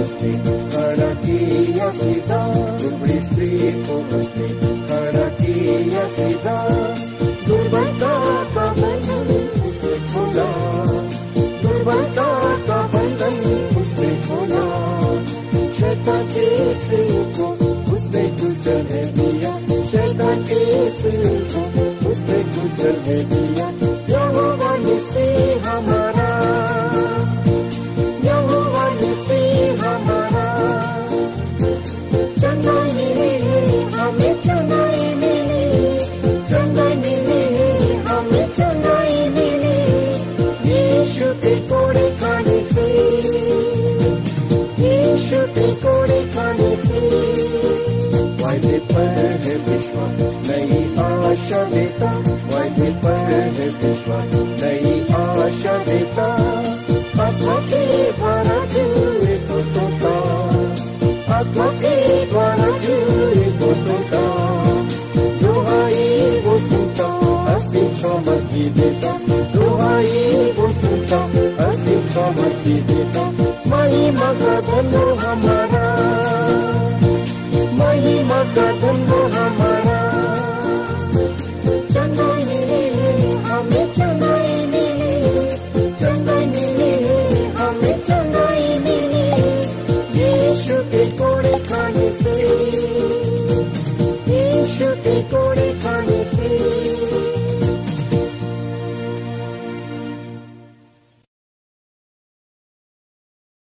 povesti, para ti ja si dan, bistri povesti, para ti ja si dan, durbata ta bandan, pusti kola, durbata ta bandan, pusti kola, šeta ki si ko, pusti tu चढ़े दिया शैतान की सिर को उसने कुछ चढ़े दिया खाने से यीशु के कोड़े खाने से वायदे पर है विश्वास नई आशा देता वायदे पर है विश्वास नई आशा देता आत्मा के द्वारा जुए तो तोता आत्मा के द्वारा जुए तो तोता दुहाई वो सुनता असीम समझ देता